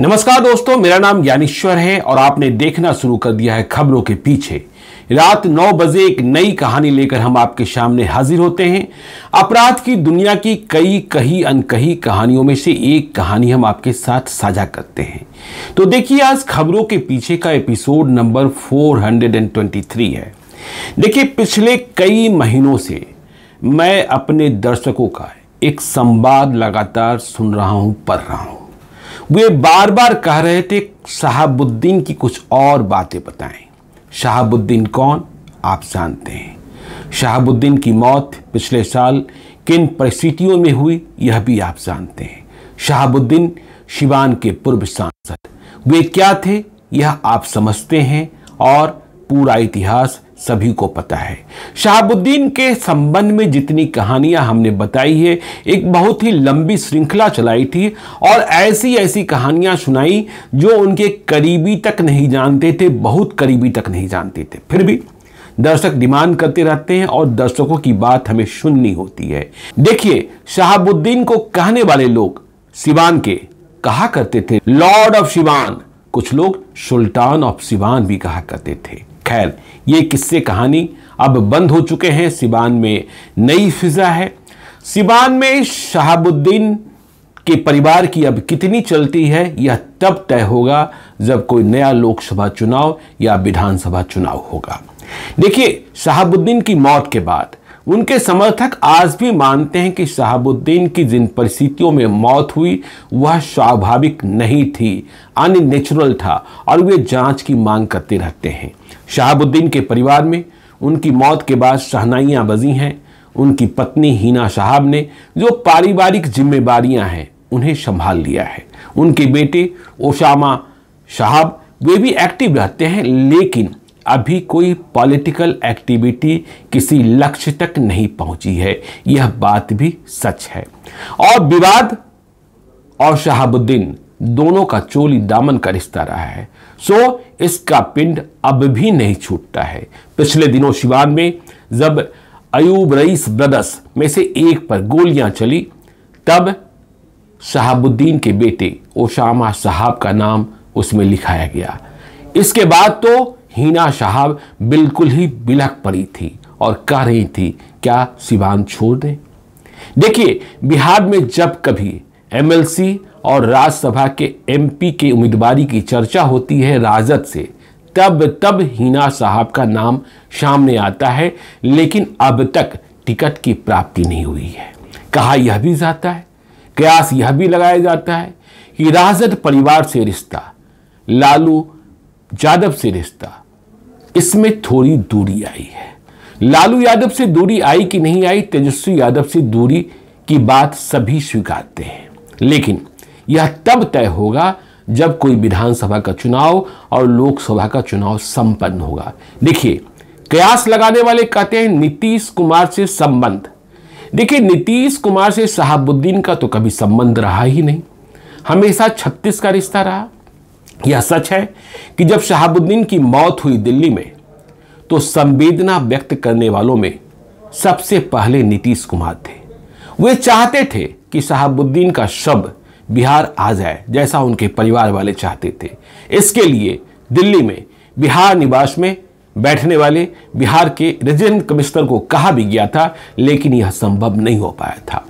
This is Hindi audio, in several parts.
नमस्कार दोस्तों, मेरा नाम ज्ञानेश्वर है और आपने देखना शुरू कर दिया है खबरों के पीछे। रात नौ बजे एक नई कहानी लेकर हम आपके सामने हाजिर होते हैं। अपराध की दुनिया की कई कही अनकही कहानियों में से एक कहानी हम आपके साथ साझा करते हैं। तो देखिए, आज खबरों के पीछे का एपिसोड नंबर 423 है। देखिए, पिछले कई महीनों से मैं अपने दर्शकों का एक संवाद लगातार सुन रहा हूँ, पढ़ रहा हूँ। वे बार बार कह रहे थे, शहाबुद्दीन की कुछ और बातें बताएँ। शहाबुद्दीन कौन? आप जानते हैं। शहाबुद्दीन की मौत पिछले साल किन परिस्थितियों में हुई, यह भी आप जानते हैं। शहाबुद्दीन शिवान के पूर्व सांसद। वे क्या थे, यह आप समझते हैं और पूरा इतिहास सभी को पता है। शहाबुद्दीन के संबंध में जितनी कहानियाँ हमने बताई है, एक बहुत ही लंबी श्रृंखला चलाई थी और ऐसी ऐसी कहानियाँ सुनाई जो उनके करीबी तक नहीं जानते थे, बहुत करीबी तक नहीं जानते थे। फिर भी दर्शक डिमांड करते रहते हैं और दर्शकों की बात हमें सुननी होती है। देखिए, शहाबुद्दीन को कहने वाले लोग सिवान के कहा करते थे, लॉर्ड ऑफ़ सिवान। कुछ लोग, सुल्तान ऑफ़ सिवान भी कहा करते थे। खैर ये किस्से कहानी अब बंद हो चुके हैं। सिबान में नई फिजा है। सिबान में शहाबुद्दीन के परिवार की अब कितनी चलती है, यह तब तय होगा जब कोई नया लोकसभा चुनाव या विधानसभा चुनाव होगा। देखिए, शहाबुद्दीन की मौत के बाद उनके समर्थक आज भी मानते हैं कि शहाबुद्दीन की जिन परिस्थितियों में मौत हुई, वह स्वाभाविक नहीं थी। अननेचुरल था और वे जाँच की मांग करते रहते हैं। शहाबुद्दीन के परिवार में उनकी मौत के बाद शहनाइयाँ बजी हैं। उनकी पत्नी हीना साहब ने जो पारिवारिक जिम्मेवारियाँ हैं, उन्हें संभाल लिया है। उनके बेटे ओसामा साहब वे भी एक्टिव रहते हैं, लेकिन अभी कोई पॉलिटिकल एक्टिविटी किसी लक्ष्य तक नहीं पहुँची है। यह बात भी सच है। और विवाद और शहाबुद्दीन दोनों का चोली दामन का रिश्ता रहा है। सो, इसका पिंड अब भी नहीं छूटता है। पिछले दिनों शिवान में जब अयूब रईस ब्रदर्स में से एक पर गोलियाँ चली, तब शहाबुद्दीन के बेटे ओशामा साहब का नाम उसमें लिखाया गया। इसके बाद तो हीना साहब बिल्कुल ही बिलक पड़ी थी और कह रही थी, क्या सिवान छोड़ दें? देखिए, बिहार में जब कभी एमएलसी और राज्यसभा के एमपी के उम्मीदवारी की चर्चा होती है राजद से, तब तब हीना साहब का नाम सामने आता है, लेकिन अब तक टिकट की प्राप्ति नहीं हुई है। कहा यह भी जाता है? कयास यह भी लगाया जाता है कि राजद परिवार से रिश्ता, लालू यादव से रिश्ता इसमें थोड़ी दूरी आई है। लालू यादव से दूरी आई कि नहीं आई, तेजस्वी यादव से दूरी की बात सभी स्वीकारते हैं। लेकिन यह तब तय होगा जब कोई विधानसभा का चुनाव और लोकसभा का चुनाव संपन्न होगा। देखिए, कयास लगाने वाले कहते हैं नीतीश कुमार से संबंध। देखिए, नीतीश कुमार से शहाबुद्दीन का तो कभी संबंध रहा ही नहीं। हमेशा छत्तीस का रिश्ता रहा। यह सच है कि जब शहाबुद्दीन की मौत हुई दिल्ली में तो संवेदना व्यक्त करने वालों में सबसे पहले नीतीश कुमार थे। वे चाहते थे कि शहाबुद्दीन का शव बिहार आ जाए, जैसा उनके परिवार वाले चाहते थे। इसके लिए दिल्ली में बिहार निवास में बैठने वाले बिहार के रेजिडेंट कमिश्नर को कहा भी गया था, लेकिन यह संभव नहीं हो पाया था।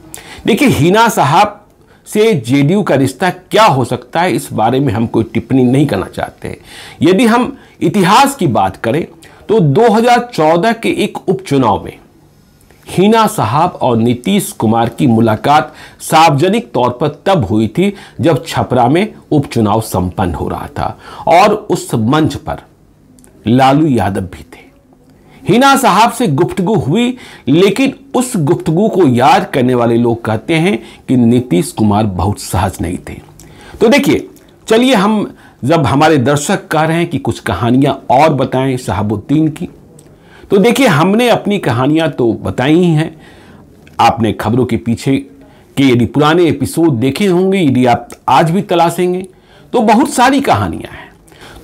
देखिए, हीना साहब से जेडीयू का रिश्ता क्या हो सकता है? इस बारे में हम कोई टिप्पणी नहीं करना चाहते। हैं यदि हम इतिहास की बात करें तो 2014 के एक उपचुनाव में हीना साहब और नीतीश कुमार की मुलाकात सार्वजनिक तौर पर तब हुई थी जब छपरा में उपचुनाव संपन्न हो रहा था और उस मंच पर लालू यादव भी थे। हिना साहब से गुफ्तगु हुई, लेकिन उस गुफ्तगु को याद करने वाले लोग कहते हैं कि नीतीश कुमार बहुत सहज नहीं थे। तो देखिए, चलिए हम जब हमारे दर्शक कह रहे हैं कि कुछ कहानियाँ और बताएँ शहाबुद्दीन की। तो देखिए, हमने अपनी कहानियाँ तो बताई ही हैं। आपने खबरों के पीछे के यदि पुराने एपिसोड देखे होंगे, यदि आप आज भी तलाशेंगे तो बहुत सारी कहानियाँ हैं।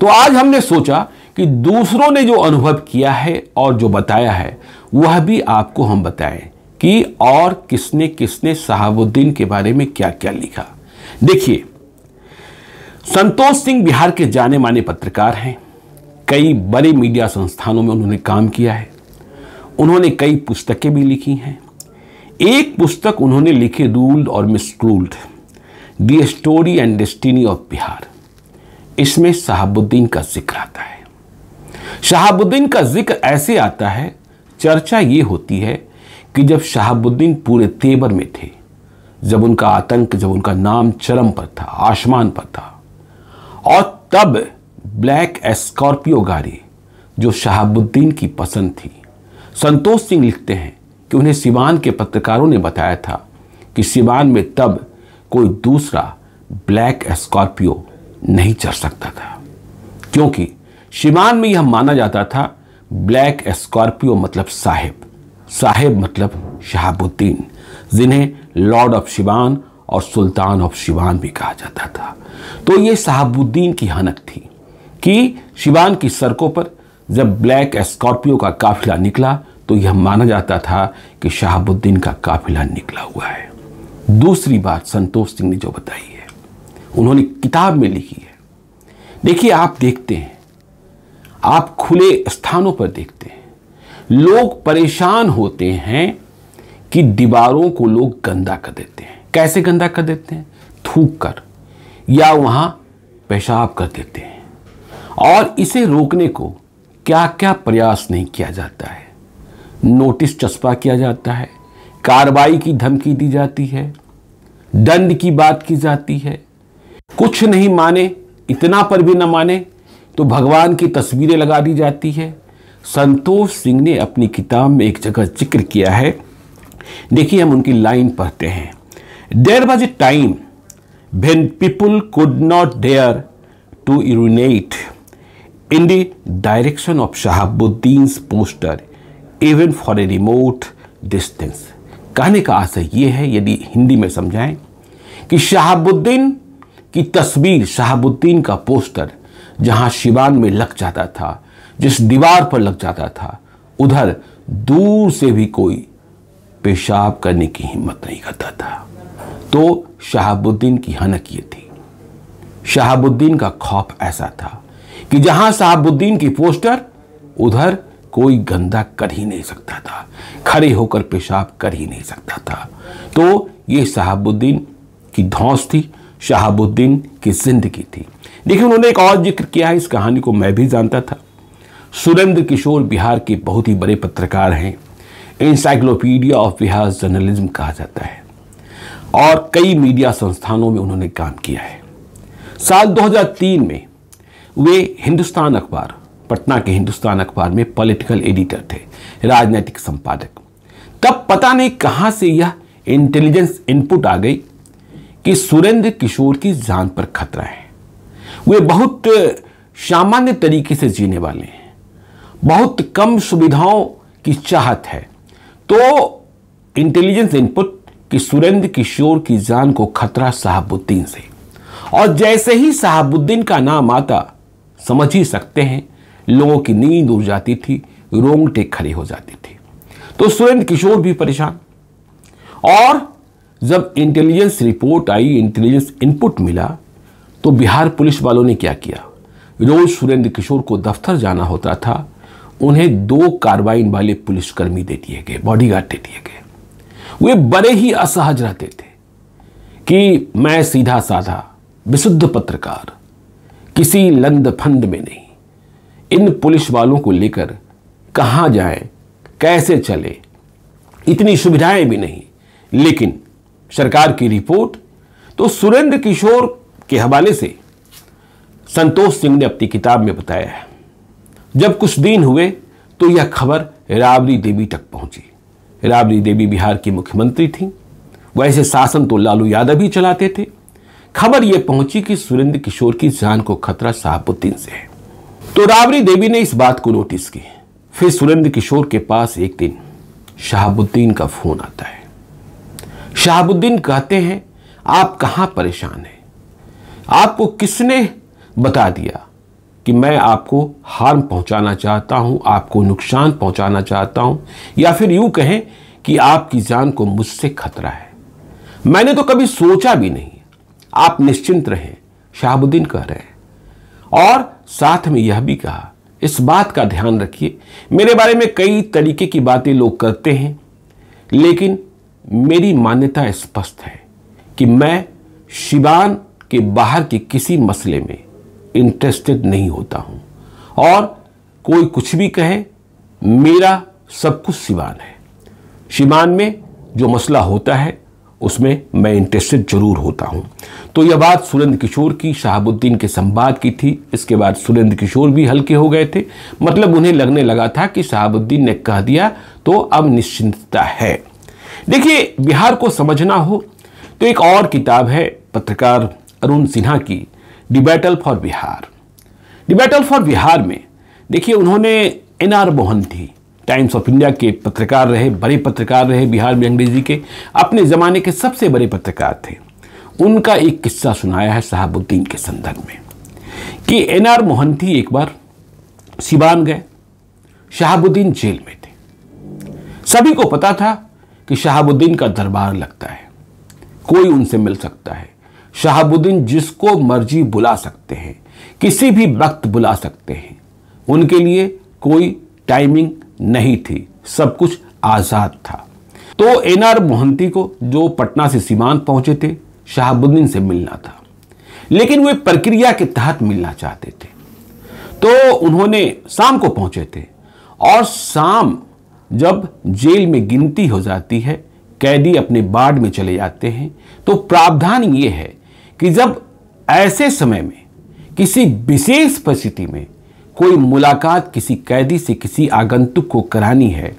तो आज हमने सोचा कि दूसरों ने जो अनुभव किया है और जो बताया है, वह भी आपको हम बताएँ कि और किसने किसने शहाबुद्दीन के बारे में क्या क्या लिखा। देखिए, संतोष सिंह बिहार के जाने माने पत्रकार हैं। कई बड़े मीडिया संस्थानों में उन्होंने काम किया है। उन्होंने कई पुस्तकें भी लिखी हैं। एक पुस्तक उन्होंने लिखी रूल्ड और misruled the story and destiny of Bihar इसमें शहाबुद्दीन का ज़िक्र आता है। शहाबुद्दीन का ज़िक्र ऐसे आता है, चर्चा ये होती है कि जब शहाबुद्दीन पूरे तेबर में थे, जब उनका आतंक, जब उनका नाम चरम पर था, आसमान पर था, और तब ब्लैक स्कॉर्पियो गाड़ी जो शहाबुद्दीन की पसंद थी। संतोष सिंह लिखते हैं कि उन्हें सिवान के पत्रकारों ने बताया था कि सिवान में तब कोई दूसरा ब्लैक स्कॉर्पियो नहीं चढ़ सकता था, क्योंकि शिवान में यह माना जाता था, ब्लैक स्कॉर्पियो मतलब साहेब। साहेब मतलब शहाबुद्दीन, जिन्हें लॉर्ड ऑफ़ शिवान और सुल्तान ऑफ़ शिवान भी कहा जाता था। तो ये शहाबुद्दीन की हनक थी कि शिवान की सड़कों पर जब ब्लैक स्कॉर्पियो का काफिला निकला तो यह माना जाता था कि शहाबुद्दीन का काफिला निकला हुआ है। दूसरी बात संतोष सिंह ने जो बताई है, उन्होंने किताब में लिखी है। देखिए, आप देखते हैं आप खुले स्थानों पर देखते हैं। लोग परेशान होते हैं कि दीवारों को लोग गंदा कर देते हैं। कैसे गंदा कर देते हैं? थूक कर, या वहाँ पेशाब कर देते हैं। और इसे रोकने को क्या क्या प्रयास नहीं किया जाता है? नोटिस चस्पा किया जाता है, कार्रवाई की धमकी दी जाती है, दंड की बात की जाती है। कुछ नहीं माने, इतना पर भी न माने तो भगवान की तस्वीरें लगा दी जाती है। संतोष सिंह ने अपनी किताब में एक जगह ज़िक्र किया है। देखिए हम उनकी लाइन पढ़ते हैं। There was a time when people could not dare to urinate in the direction of Shahabuddin poster even for a remote distance कहने का आशय यह है, यदि हिंदी में समझाएँ, कि शहाबुद्दीन की तस्वीर शहाबुद्दीन का पोस्टर जहाँ शिवान में लग जाता था, जिस दीवार पर लग जाता था, उधर दूर से भी कोई पेशाब करने की हिम्मत नहीं करता था। तो शहाबुद्दीन की हनक ये थी। शहाबुद्दीन का खौफ ऐसा था कि जहाँ शहाबुद्दीन की पोस्टर, उधर कोई गंदा कर ही नहीं सकता था, खड़े होकर पेशाब कर ही नहीं सकता था। तो ये शहाबुद्दीन की धौस थी, शहाबुद्दीन की ज़िंदगी थी। देखिए, उन्होंने एक और ज़िक्र किया है, इस कहानी को मैं भी जानता था। सुरेंद्र किशोर बिहार के बहुत ही बड़े पत्रकार हैं। इंसाइक्लोपीडिया ऑफ़ बिहार जर्नलिज्म कहा जाता है। और कई मीडिया संस्थानों में उन्होंने काम किया है। साल 2003 में वे हिंदुस्तान अखबार, पटना के हिंदुस्तान अखबार में पॉलिटिकल एडिटर थे, राजनीतिक संपादक। तब पता नहीं कहाँ से यह इंटेलिजेंस इनपुट आ गई कि सुरेंद्र किशोर की जान पर खतरा है। वे बहुत सामान्य तरीके से जीने वाले हैं। बहुत कम सुविधाओं की चाहत है। तो इंटेलिजेंस इनपुट कि सुरेंद्र किशोर की जान को खतरा साहबुद्दीन से। और जैसे ही साहबुद्दीन का नाम आता, समझ ही सकते हैं, लोगों की नींद उड़ जाती थी, रोंगटे खड़ी हो जाती थी। तो सुरेंद्र किशोर भी परेशान। और जब इंटेलिजेंस रिपोर्ट आई इंटेलिजेंस इनपुट मिला तो बिहार पुलिस वालों ने क्या किया? रोज सुरेंद्र किशोर को दफ्तर जाना होता था। उन्हें दो कार्बाइन वाले पुलिसकर्मी दे दिए गए बॉडीगार्ड दे दिए गए। वे बड़े ही असहज रहते थे कि मैं सीधा साधा, विशुद्ध पत्रकार, किसी लंद फंद में नहीं। इन पुलिस वालों को लेकर कहाँ जाएँ, कैसे चले, इतनी सुविधाएँ भी नहीं। लेकिन सरकार की रिपोर्ट तो सुरेंद्र किशोर के हवाले से संतोष सिंह ने अपनी किताब में बताया है, जब कुछ दिन हुए तो यह खबर राबड़ी देवी तक पहुँची। राबड़ी देवी बिहार की मुख्यमंत्री थी। वैसे शासन तो लालू यादव ही चलाते थे। खबर यह पहुँची कि सुरेंद्र किशोर की जान को खतरा शाहबुद्दीन से है। तो राबड़ी देवी ने इस बात को नोटिस की। फिर सुरेंद्र किशोर के पास एक दिन शाहबुद्दीन का फ़ोन आता है। शाहबुद्दीन कहते हैं, आप कहाँ परेशान हैं? आपको किसने बता दिया कि मैं आपको हार्म पहुंचाना चाहता हूँ, आपको नुकसान पहुंचाना चाहता हूँ? या फिर यूँ कहें कि आपकी जान को मुझसे खतरा है। मैंने तो कभी सोचा भी नहीं। आप निश्चिंत रहें, शहाबुद्दीन कह रहे हैं। और साथ में यह भी कहा, इस बात का ध्यान रखिए, मेरे बारे में कई तरीके की बातें लोग करते हैं, लेकिन मेरी मान्यता स्पष्ट है कि मैं शिवान के बाहर के किसी मसले में इंटरेस्टेड नहीं होता हूँ। और कोई कुछ भी कहे, मेरा सब कुछ शिवान है। शिवान में जो मसला होता है, उसमें मैं इंटरेस्टेड ज़रूर होता हूँ। तो यह बात सुरेंद्र किशोर की, शहाबुद्दीन के संवाद की थी। इसके बाद सुरेंद्र किशोर भी हल्के हो गए थे। मतलब उन्हें लगने लगा था कि शहाबुद्दीन ने कह दिया तो अब निश्चिंतता है। देखिए, बिहार को समझना हो तो एक और किताब है, पत्रकार अरुण सिन्हा की the battle for Bihar the battle for Bihar में, देखिए, उन्होंने एन आर मोहन थी। टाइम्स ऑफ़ इंडिया के पत्रकार रहे, बड़े पत्रकार रहे बिहार में अंग्रेज़ी के। अपने ज़माने के सबसे बड़े पत्रकार थे। उनका एक किस्सा सुनाया है शहाबुद्दीन के संदर्भ में। कि एन आर मोहंती एक बार, सिवान गए, शहाबुद्दीन जेल में थे। सभी को पता था कि शहाबुद्दीन का दरबार लगता है। कोई उनसे मिल सकता है। शहाबुद्दीन जिसको मर्ज़ी बुला सकते हैं, किसी भी वक्त बुला सकते हैं। उनके लिए कोई टाइमिंग नहीं थी, सब कुछ आज़ाद था। तो एन आर मोहंती को जो पटना से सीमांत पहुँचे थे, शहाबुद्दीन से मिलना था। लेकिन वे प्रक्रिया के तहत मिलना चाहते थे। तो उन्होंने शाम को पहुँचे थे और शाम जब जेल में गिनती हो जाती है, कैदी अपने बाड में चले जाते हैं तो प्रावधान ये है कि जब ऐसे समय में किसी विशेष परिस्थिति में कोई मुलाकात किसी कैदी से किसी आगंतुक को करानी है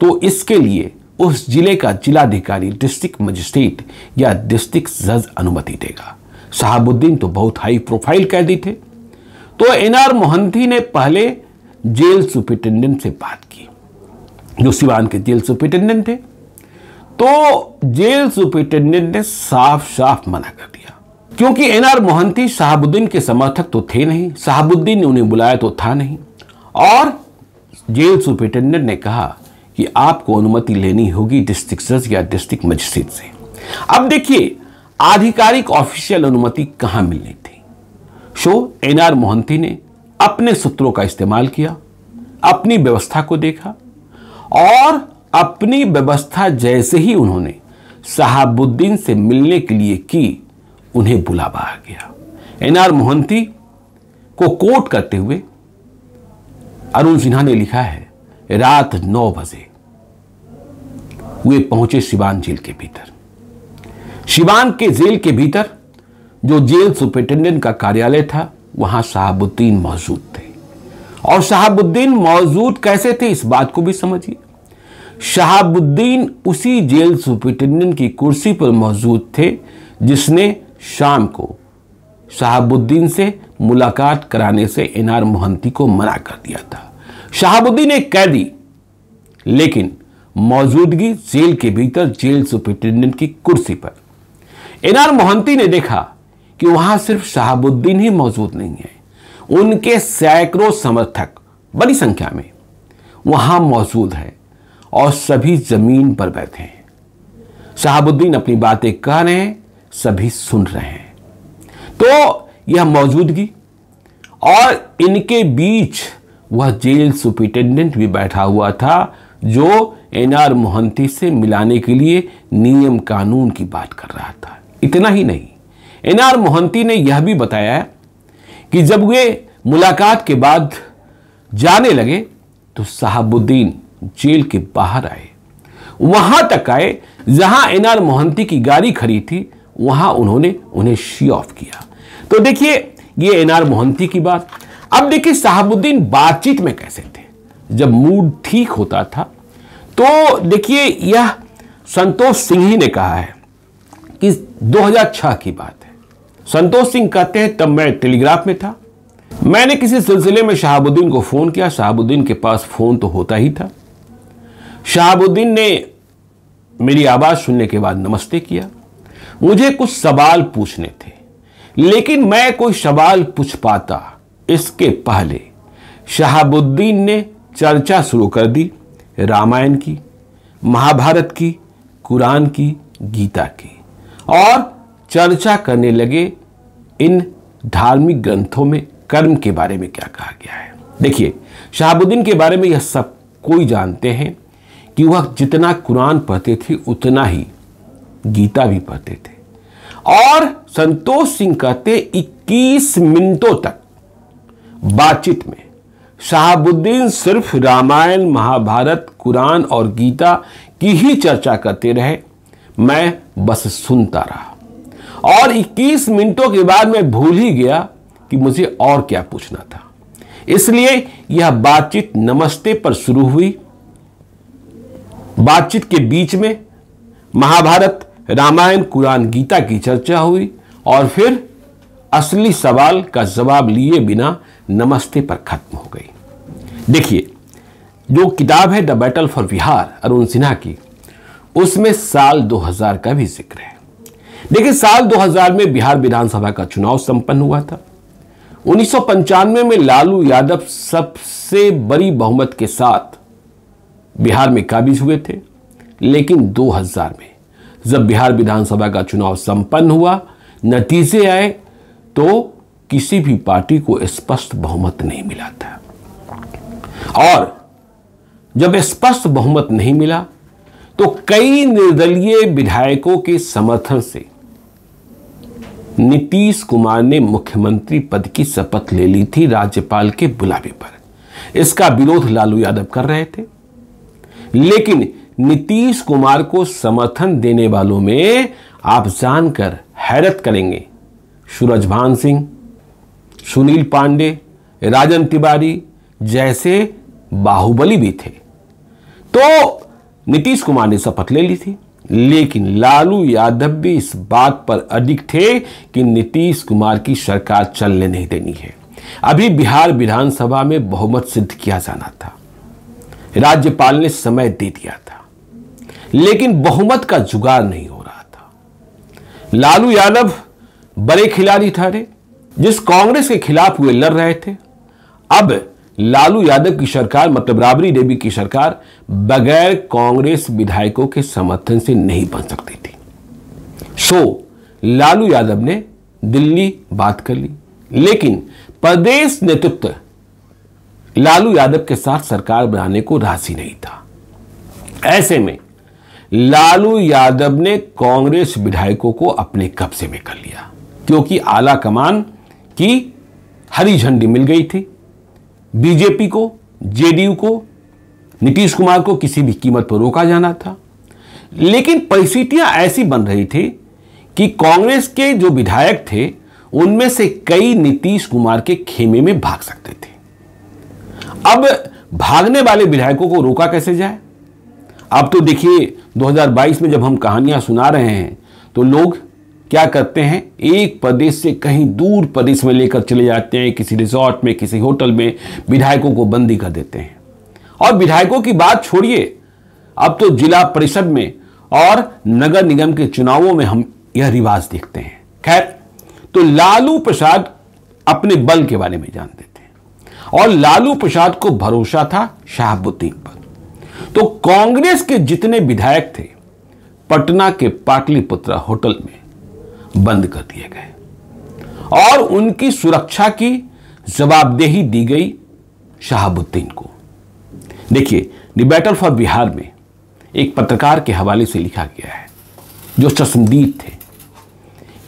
तो इसके लिए उस ज़िले का जिलाधिकारी, डिस्ट्रिक्ट मजिस्ट्रेट या डिस्ट्रिक्ट जज अनुमति देगा। शहाबुद्दीन तो बहुत हाई प्रोफ़ाइल कैदी थे। तो एनआर मोहंती ने पहले जेल सुपरिटेंडेंट से बात की, जो सिवान के जेल सुपरिटेंडेंट थे। तो जेल सुपरिटेंडेंट ने साफ़ साफ़ मना कर दिया। क्योंकि एनआर मोहंती शहाबुद्दीन के समर्थक तो थे नहीं, शहाबुद्दीन ने उन्हें बुलाया तो था नहीं। और जेल सुपरिटेंडेंट ने कहा कि आपको अनुमति लेनी होगी डिस्ट्रिक्ट जज या डिस्ट्रिक्ट मजिस्ट्रेट से। अब देखिए, आधिकारिक ऑफिशियल अनुमति कहाँ मिलनी थी? शो एनआर मोहंती ने अपने सूत्रों का इस्तेमाल किया, अपनी व्यवस्था को देखा, और अपनी व्यवस्था जैसे ही उन्होंने शहाबुद्दीन से मिलने के लिए की उन्हें बुलावा आ गया एनआर मोहंती को कोट करते हुए अरुण सिन्हा ने लिखा है, रात नौ बजे। वे पहुँचे शिवान जेल के भीतर। शिवान के जेल के भीतर, जो जेल सुपरिटेंडेंट का कार्यालय था, वहाँ शहाबुद्दीन मौजूद थे। और शहाबुद्दीन मौजूद कैसे थे, इस बात को भी समझिए। शहाबुद्दीन उसी जेल सुपरिटेंडेंट की कुर्सी पर मौजूद थे, जिसने शाम को शहाबुद्दीन से मुलाकात कराने से एनआर मोहंती को मना कर दिया था। शहाबुद्दीन एक कैदी, लेकिन मौजूदगी जेल के भीतर जेल सुपरिटेंडेंट की कुर्सी पर। एनआर मोहंती ने देखा कि वहाँ सिर्फ़ शहाबुद्दीन ही मौजूद नहीं है। उनके सैकड़ों समर्थक बड़ी संख्या में वहाँ मौजूद है और सभी ज़मीन पर बैठे हैं। शहाबुद्दीन अपनी बातें कह रहे हैं सभी सुन रहे हैं। तो यह मौजूदगी और इनके बीच वह जेल सुपरिटेंडेंट भी बैठा हुआ था, जो एनआर मोहंती से मिलाने के लिए नियम कानून की बात कर रहा था। इतना ही नहीं एनआर मोहंती ने यह भी बताया कि जब वे मुलाकात के बाद जाने लगे तो साहबुद्दीन जेल के बाहर आए। वहाँ तक आए जहाँ एनआर मोहंती की गाड़ी खड़ी थी वहाँ उन्होंने उन्हें शी ऑफ़ किया। तो देखिए, ये एनआर मोहंती की बात। अब देखिए साहबुद्दीन बातचीत में कैसे थे? जब मूड ठीक होता था तो देखिए, यह संतोष सिंह ही ने कहा है कि 2006 की बात है। संतोष सिंह कहते हैं, तब मैं टेलीग्राफ में था। मैंने किसी सिलसिले में शहाबुद्दीन को फ़ोन किया। शहाबुद्दीन के पास फ़ोन तो होता ही था। शहाबुद्दीन ने मेरी आवाज़ सुनने के बाद नमस्ते किया। मुझे कुछ सवाल पूछने थे, लेकिन मैं कोई सवाल पूछ पाता इसके पहले। शहाबुद्दीन ने चर्चा शुरू कर दी, रामायण की, महाभारत की, कुरान की, गीता की, और चर्चा करने लगे इन धार्मिक ग्रंथों में कर्म के बारे में क्या कहा गया है। देखिए, शहाबुद्दीन के बारे में यह सब कोई जानते हैं कि वह जितना कुरान पढ़ते थे, उतना ही गीता भी पढ़ते थे। और संतोष सिंह कहते 21 मिनटों तक बातचीत में शहाबुद्दीन सिर्फ़ रामायण, महाभारत, कुरान और गीता की ही चर्चा करते रहे। मैं बस सुनता रहा। और 21 मिनटों के बाद मैं भूल ही गया कि मुझे और क्या पूछना था। इसलिए यह बातचीत नमस्ते पर शुरू हुई। बातचीत के बीच में महाभारत रामायण, कुरान, गीता की चर्चा हुई और फिर असली सवाल का जवाब लिए बिना नमस्ते पर खत्म हो गई। देखिए, जो किताब है the battle for Bihar Arun Sinha की, उसमें साल 2000 का भी ज़िक्र है। देखिए, साल 2000 में बिहार विधानसभा का चुनाव संपन्न हुआ था। उन्नीस सौ पंचानवे में लालू यादव सबसे बड़ी बहुमत के साथ बिहार में काबिज हुए थे, लेकिन 2000 में जब बिहार विधानसभा का चुनाव संपन्न हुआ, नतीजे आए तो किसी भी पार्टी को स्पष्ट बहुमत नहीं मिला था। और जब स्पष्ट बहुमत नहीं मिला तो कई निर्दलीय विधायकों के समर्थन से नीतीश कुमार ने मुख्यमंत्री पद की शपथ ले ली थी राज्यपाल के बुलावे पर। इसका विरोध लालू यादव कर रहे थे। लेकिन नीतीश कुमार को समर्थन देने वालों में आप जानकर हैरत करेंगे। सूरजभान सिंह, सुनील पांडे, राजन तिवारी जैसे बाहुबली भी थे। तो नीतीश कुमार ने शपथ ले ली थी, लेकिन लालू यादव भी इस बात पर अडिग थे कि नीतीश कुमार की सरकार चलने नहीं देनी है। अभी बिहार विधानसभा में बहुमत सिद्ध किया जाना था। राज्यपाल ने समय दे दिया था। लेकिन बहुमत का जुगाड़ नहीं हो रहा था। लालू यादव बड़े खिलाड़ी ठहरे जिस कांग्रेस के खिलाफ वे लड़ रहे थे। अब लालू यादव की सरकार मतलब राबड़ी देवी की सरकार, बगैर कांग्रेस विधायकों के समर्थन से नहीं बन सकती थी। सो, लालू यादव ने दिल्ली बात कर ली। लेकिन प्रदेश नेतृत्व लालू यादव के साथ सरकार बनाने को राज़ी नहीं था। ऐसे में लालू यादव ने कांग्रेस विधायकों को अपने कब्जे में कर लिया, क्योंकि आला कमान की हरी झंडी मिल गई थी। बीजेपी को, जेडीयू को, नीतीश कुमार को किसी भी कीमत पर रोका जाना था। लेकिन परिस्थितियाँ ऐसी बन रही थी कि कांग्रेस के जो विधायक थे, उनमें से कई नीतीश कुमार के खेमे में भाग सकते थे। अब भागने वाले विधायकों को रोका कैसे जाए? अब तो देखिए 2022 में जब हम कहानियाँ सुना रहे हैं तो लोग क्या करते हैं? एक प्रदेश से कहीं दूर प्रदेश में लेकर चले जाते हैं, किसी रिजॉर्ट में, किसी होटल में, विधायकों को बंदी कर देते हैं। और विधायकों की बात छोड़िए, अब तो जिला परिषद में और नगर निगम के चुनावों में हम यह रिवाज देखते हैं। खैर तो लालू प्रसाद अपने बल के बारे में जानते थे। और लालू प्रसाद को भरोसा था शहाबुद्दीन पर। तो कांग्रेस के जितने विधायक थे, पटना के पाटलिपुत्र होटल में बंद कर दिए गए। और उनकी सुरक्षा की जवाबदेही दी गई शहाबुद्दीन को। देखिए, द बैटल फॉर बिहार में एक पत्रकार के हवाले से लिखा गया है, जो चश्मदीद थे,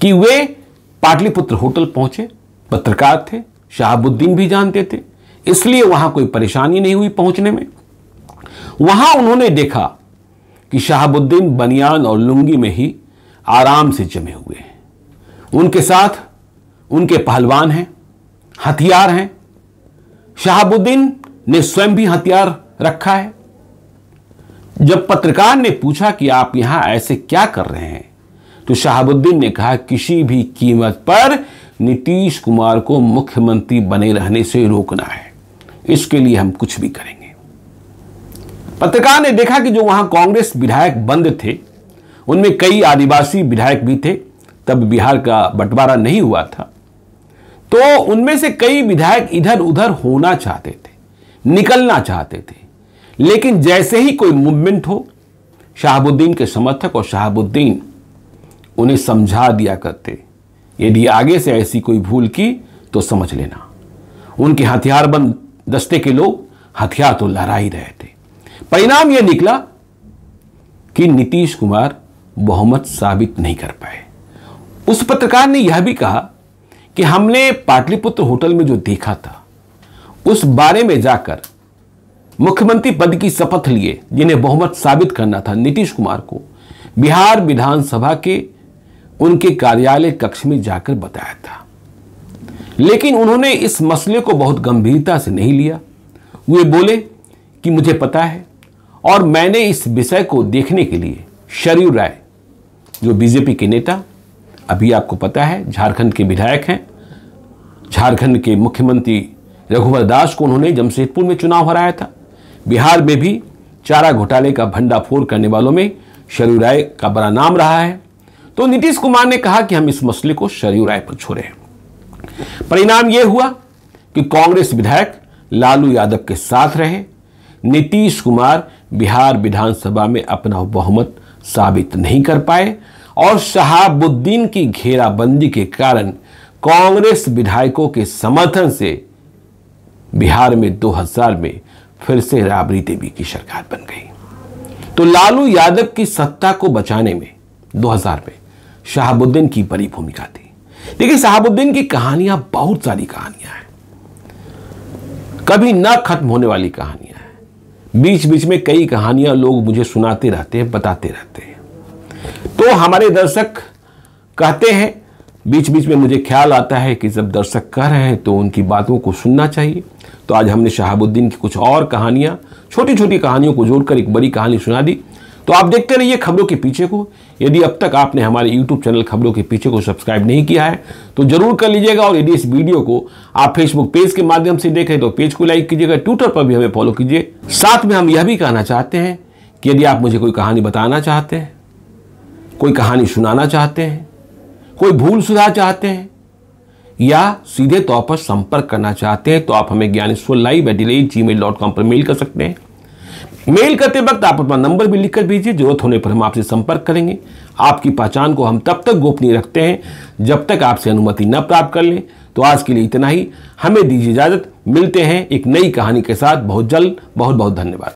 कि वे पाटलिपुत्र होटल पहुँचे, पत्रकार थे, शहाबुद्दीन भी जानते थे, इसलिए वहाँ कोई परेशानी नहीं हुई पहुँचने में। वहाँ उन्होंने देखा कि शहाबुद्दीन बनियान और लुंगी में ही आराम से जमे हुए हैं। उनके साथ उनके पहलवान हैं, हथियार हैं। शहाबुद्दीन ने स्वयं भी हथियार रखा है। जब पत्रकार ने पूछा कि आप यहाँ ऐसे क्या कर रहे हैं तो शहाबुद्दीन ने कहा, किसी भी कीमत पर नीतीश कुमार को मुख्यमंत्री बने रहने से रोकना है। इसके लिए हम कुछ भी करेंगे। पत्रकार ने देखा कि जो वहाँ कांग्रेस विधायक बंद थे, उनमें कई आदिवासी विधायक भी थे। तब बिहार का बंटवारा नहीं हुआ था। तो उनमें से कई विधायक इधर उधर होना चाहते थे, निकलना चाहते थे। लेकिन जैसे ही कोई मूवमेंट हो, शहाबुद्दीन के समर्थक और शहाबुद्दीन उन्हें समझा दिया करते। यदि आगे से ऐसी कोई भूल की तो समझ लेना। उनके हथियारबंद दस्ते के लोग हथियार तो लहरा ही रहे परिणाम यह निकला कि नीतीश कुमार बहुमत साबित नहीं कर पाए। उस पत्रकार ने यह भी कहा कि हमने पाटलिपुत्र होटल में जो देखा था, उस बारे में जाकर मुख्यमंत्री पद की शपथ लिए, जिन्हें बहुमत साबित करना था नीतीश कुमार को, बिहार विधानसभा के उनके कार्यालय कक्ष में जाकर बताया था। लेकिन उन्होंने इस मसले को बहुत गंभीरता से नहीं लिया। वे बोले कि मुझे पता है और मैंने इस विषय को देखने के लिए शरीर राय, जो बीजेपी के नेता, अभी आपको पता है, झारखंड के विधायक हैं। झारखंड के मुख्यमंत्री रघुवर दास को उन्होंने जमशेदपुर में चुनाव हराया था। बिहार में भी चारा घोटाले का भंडाफोड़ करने वालों में शरीर राय का बड़ा नाम रहा है। तो नीतीश कुमार ने कहा कि हम इस मसले को शरीर राय पर छोड़े। परिणाम यह हुआ कि कांग्रेस विधायक लालू यादव के साथ रहे। नीतीश कुमार बिहार विधानसभा में अपना बहुमत साबित नहीं कर पाए और शहाबुद्दीन की घेराबंदी के कारण कांग्रेस विधायकों के समर्थन से बिहार में 2000 में फिर से राबड़ी देवी की सरकार बन गई। तो लालू यादव की सत्ता को बचाने में 2000 में शहाबुद्दीन की बड़ी भूमिका थी। देखिए, शहाबुद्दीन की कहानियाँ बहुत सारी कहानियाँ हैं। कभी न खत्म होने वाली कहानियाँ। बीच बीच में कई कहानियाँ लोग मुझे सुनाते रहते हैं, बताते रहते हैं। तो हमारे दर्शक कहते हैं बीच बीच में मुझे ख्याल आता है कि जब दर्शक कह रहे हैं तो उनकी बातों को सुनना चाहिए। तो आज हमने शहाबुद्दीन की कुछ और कहानियाँ छोटी छोटी कहानियों को जोड़कर एक बड़ी कहानी सुना दी। तो आप देखते रहिए खबरों के पीछे को। यदि अब तक आपने हमारे यूट्यूब चैनल खबरों के पीछे को सब्सक्राइब नहीं किया है तो ज़रूर कर लीजिएगा और यदि इस वीडियो को आप फेसबुक पेज के माध्यम से देखें तो पेज को लाइक कीजिएगा ट्विटर पर भी हमें फॉलो कीजिए। साथ में हम यह भी कहना चाहते हैं कि यदि आप मुझे कोई कहानी बताना चाहते हैं, कोई कहानी सुनाना चाहते हैं, कोई भूल सुधार चाहते हैं, या सीधे तौर पर संपर्क करना चाहते हैं तो आप हमें ज्ञानेश्वर लाइव एट कॉम पर मेल कर सकते हैं। मेल करते वक्त आप अपना नंबर भी लिखकर भेजिए, ज़रूरत होने पर हम आपसे संपर्क करेंगे। आपकी पहचान को हम तब तक गोपनीय रखते हैं जब तक आपसे अनुमति न प्राप्त कर लें। तो आज के लिए इतना ही। हमें दीजिए इजाज़त। मिलते हैं एक नई कहानी के साथ। बहुत जल्द बहुत बहुत धन्यवाद।